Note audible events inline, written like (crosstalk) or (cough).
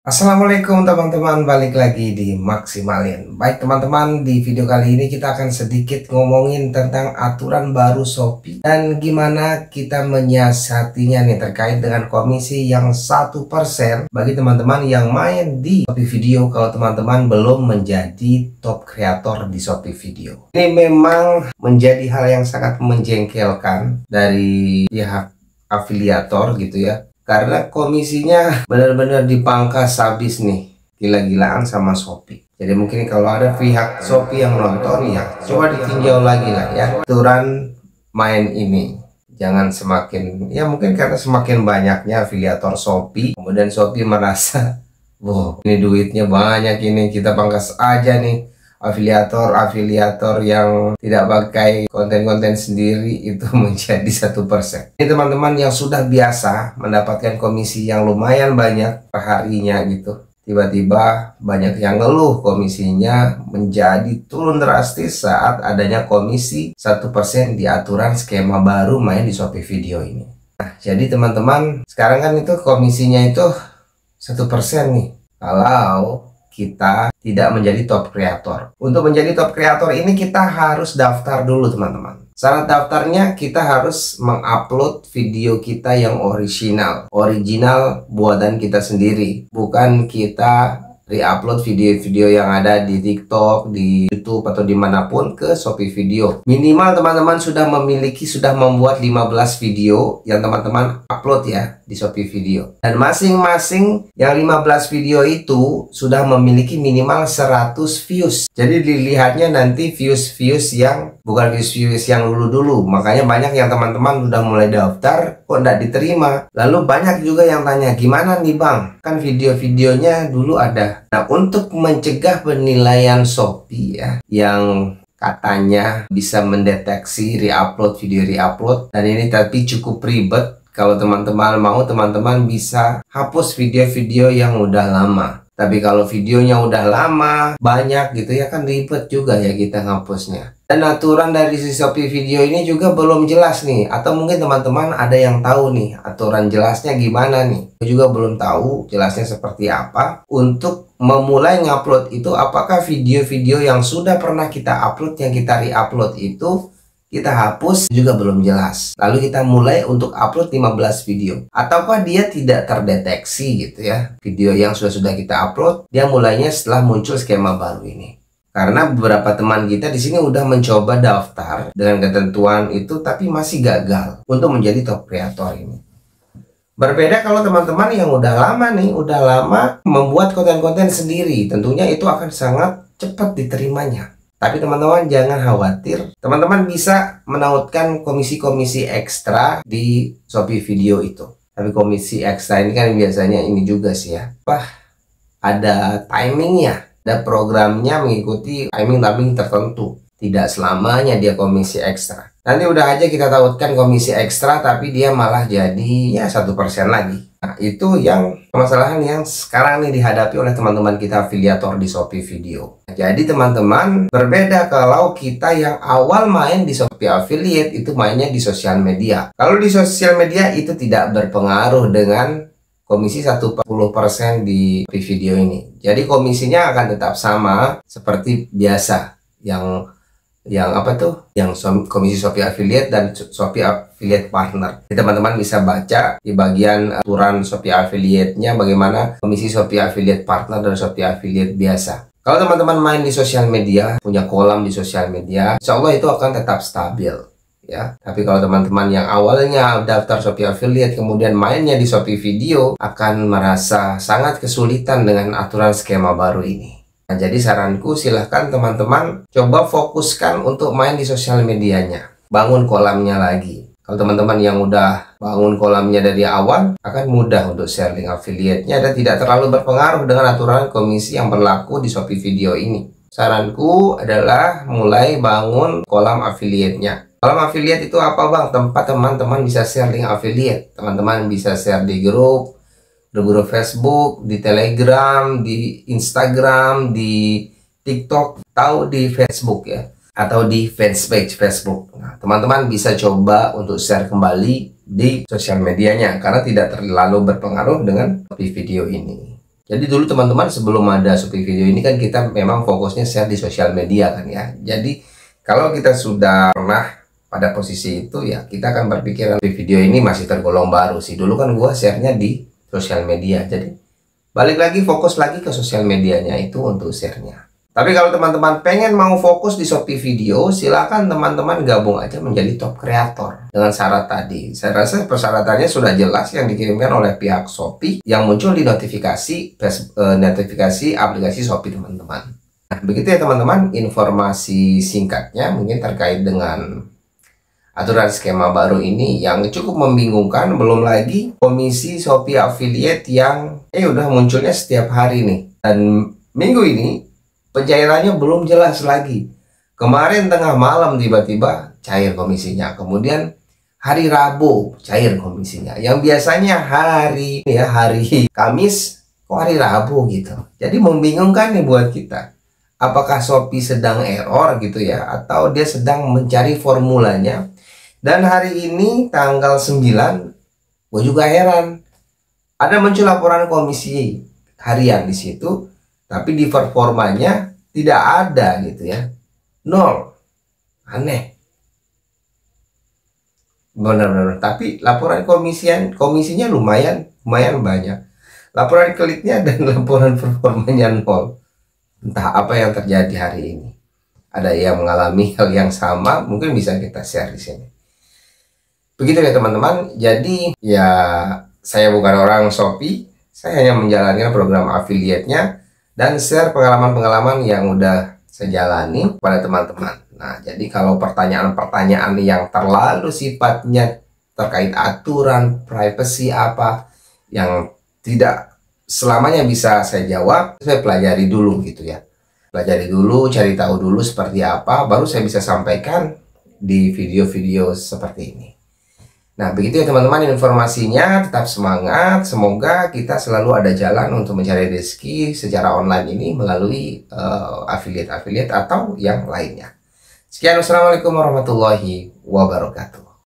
Assalamualaikum teman-teman, balik lagi di Maksimalin. Baik teman-teman, di video kali ini kita akan sedikit ngomongin tentang aturan baru Shopee dan gimana kita menyiasatinya nih terkait dengan komisi yang satu persen bagi teman-teman yang main di Shopee Video kalau teman-teman belum menjadi top kreator di Shopee Video. Ini memang menjadi hal yang sangat menjengkelkan dari pihak afiliator gitu ya karena komisinya benar-benar dipangkas habis nih gila-gilaan sama Shopee. Jadi mungkin kalau ada pihak Shopee yang nonton ya coba ditinjau lagi lah ya aturan main ini. Jangan semakin ya mungkin karena semakin banyaknya afiliator Shopee kemudian Shopee merasa wow ini duitnya banyak ini kita pangkas aja nih afiliator-afiliator yang tidak pakai konten-konten sendiri (laughs) itu menjadi satu persen. Ini teman-teman yang sudah biasa mendapatkan komisi yang lumayan banyak perharinya gitu. Tiba-tiba banyak yang ngeluh komisinya menjadi turun drastis saat adanya komisi satu persen di aturan skema baru main di Shopee Video ini. Nah, jadi teman-teman sekarang kan itu komisinya itu satu persen nih. Kalau kita tidak menjadi top kreator. Untuk menjadi top kreator ini kita harus daftar dulu teman-teman. Syarat daftarnya kita harus mengupload video kita yang original. Original buatan kita sendiri. Bukan kita re-upload video-video yang ada di TikTok, di YouTube atau di mana pun ke Shopee Video. Minimal teman-teman sudah memiliki, sudah membuat 15 video yang teman-teman upload ya di Shopee Video. Dan masing-masing yang 15 video itu sudah memiliki minimal 100 views. Jadi dilihatnya nanti views-views yang bukan views-views yang dulu-dulu. Makanya banyak yang teman-teman udah mulai daftar kok tidak diterima. Lalu banyak juga yang tanya, gimana nih bang? Kan video-videonya dulu ada Nah, untuk mencegah penilaian Shopee ya yang katanya bisa mendeteksi reupload video reupload dan ini tapi cukup ribet. Kalau teman-teman mau teman-teman bisa hapus video-video yang udah lama tapi kalau videonya udah lama, banyak gitu ya kan ribet juga ya kita ngapusnya. Dan aturan dari si Shopee video ini juga belum jelas nih. Atau mungkin teman-teman ada yang tahu nih aturan jelasnya gimana nih. Juga belum tahu jelasnya seperti apa. Untuk memulai ngupload itu apakah video-video yang sudah pernah kita upload yang kita re-upload itu kita hapus juga belum jelas. Lalu kita mulai untuk upload 15 video. Ataukah dia tidak terdeteksi gitu ya. Video yang sudah-sudah kita upload, dia mulainya setelah muncul skema baru ini. Karena beberapa teman kita di sini udah mencoba daftar dengan ketentuan itu tapi masih gagal untuk menjadi top creator ini. Berbeda kalau teman-teman yang udah lama nih, udah lama membuat konten-konten sendiri, tentunya itu akan sangat cepat diterimanya. Tapi teman-teman jangan khawatir, teman-teman bisa menautkan komisi-komisi ekstra di Shopee Video itu. Tapi komisi ekstra ini kan biasanya ini juga sih ya. Wah, ada timingnya, ada programnya mengikuti timing-timing tertentu. Tidak selamanya dia komisi ekstra. Nanti udah aja kita tautkan komisi ekstra tapi dia malah jadi ya satu persen lagi. Nah, itu yang permasalahan yang sekarang nih dihadapi oleh teman-teman kita afiliator di Shopee Video. Jadi teman-teman berbeda kalau kita yang awal main di Shopee Affiliate itu mainnya di sosial media. Kalau di sosial media itu tidak berpengaruh dengan komisi 10% di video ini. Jadi komisinya akan tetap sama seperti biasa yang yang apa tuh? Yang komisi Shopee affiliate dan Shopee affiliate partner. Teman-teman bisa baca di bagian aturan Shopee affiliate-nya bagaimana komisi Shopee affiliate partner dan Shopee affiliate biasa. Kalau teman-teman main di sosial media punya kolam di sosial media insya Allah itu akan tetap stabil ya. Tapi kalau teman-teman yang awalnya daftar Shopee affiliate kemudian mainnya di Shopee video akan merasa sangat kesulitan dengan aturan skema baru ini Nah, jadi saranku silahkan teman-teman coba fokuskan untuk main di sosial medianya. Bangun kolamnya lagi. Kalau teman-teman yang udah bangun kolamnya dari awal, akan mudah untuk sharing affiliate-nya dan tidak terlalu berpengaruh dengan aturan komisi yang berlaku di Shopee Video ini. Saranku adalah mulai bangun kolam affiliate-nya. Kolam affiliate itu apa bang? Tempat teman-teman bisa sharing affiliate. Teman-teman bisa share di grup, grup-grup Facebook, di Telegram, di Instagram, di TikTok, tahu di Facebook ya, atau di fanpage Facebook. Nah, teman-teman bisa coba untuk share kembali di sosial medianya karena tidak terlalu berpengaruh dengan video ini. Jadi dulu teman-teman sebelum ada Shopee Video ini kan kita memang fokusnya share di sosial media kan ya. Jadi kalau kita sudah pernah pada posisi itu ya kita akan berpikir di video ini masih tergolong baru sih. Dulu kan gua sharenya di sosial media. Jadi balik lagi fokus lagi ke sosial medianya itu untuk sharenya. Tapi kalau teman-teman pengen mau fokus di Shopee Video, silakan teman-teman gabung aja menjadi top kreator dengan syarat tadi. Saya rasa persyaratannya sudah jelas yang dikirimkan oleh pihak Shopee yang muncul di notifikasi eh, notifikasi aplikasi Shopee teman-teman. Nah, begitu ya teman-teman, informasi singkatnya mungkin terkait dengan aturan skema baru ini yang cukup membingungkan belum lagi komisi Shopee affiliate yang eh udah munculnya setiap hari nih dan minggu ini pencairannya belum jelas lagi. Kemarin tengah malam tiba-tiba cair komisinya. Kemudian hari Rabu cair komisinya. Yang biasanya hari ya hari Kamis kok hari Rabu gitu. Jadi membingungkan nih buat kita. Apakah Shopee sedang error gitu ya atau dia sedang mencari formulanya? Dan hari ini tanggal 9 gue juga heran. Ada muncul laporan komisi harian di situ tapi di performanya tidak ada gitu ya. Nol. Aneh. Benar-benar. Tapi laporan komisian komisinya lumayan lumayan banyak. Laporan kliknya (laughs) dan laporan performanya nol. Entah apa yang terjadi hari ini. Ada yang mengalami hal yang sama mungkin bisa kita share di sini begitu ya teman-teman jadi ya saya bukan orang Shopee saya hanya menjalankan program affiliate-nya dan share pengalaman-pengalaman yang udah saya jalani pada teman-teman. Nah, jadi kalau pertanyaan-pertanyaan yang terlalu sifatnya terkait aturan privacy apa yang tidak selamanya bisa saya jawab, saya pelajari dulu gitu ya. Pelajari dulu, cari tahu dulu seperti apa, baru saya bisa sampaikan di video-video seperti ini. Nah, begitu ya teman-teman informasinya, tetap semangat. Semoga kita selalu ada jalan untuk mencari rezeki secara online ini melalui uh, affiliate-affiliate atau yang lainnya. Sekian, wassalamualaikum warahmatullahi wabarakatuh.